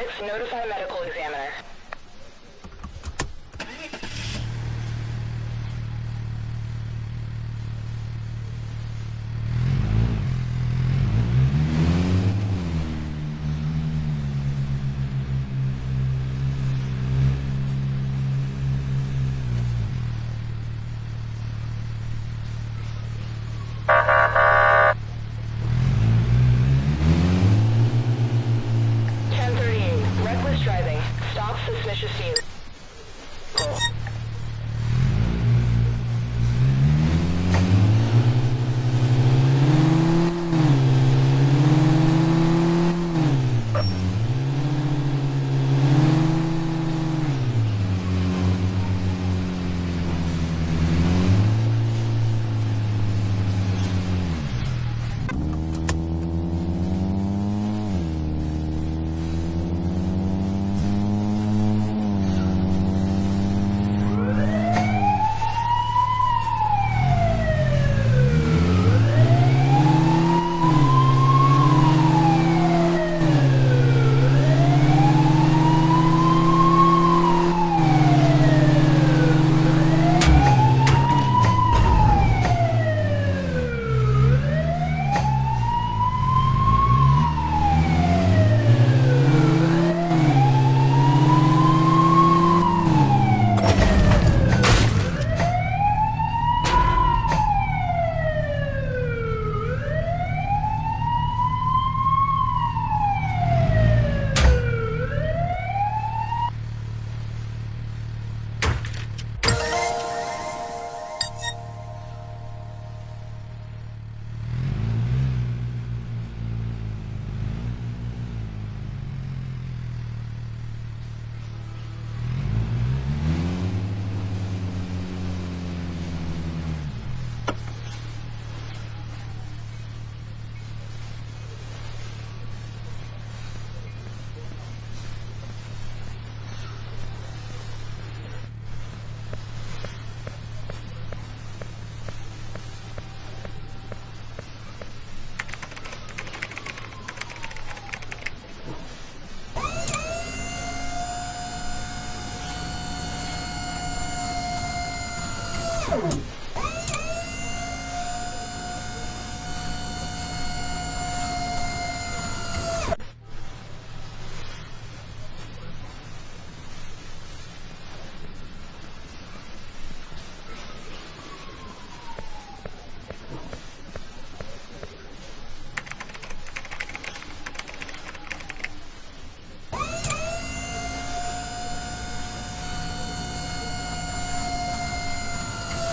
366, notify medical examiner. Thank you.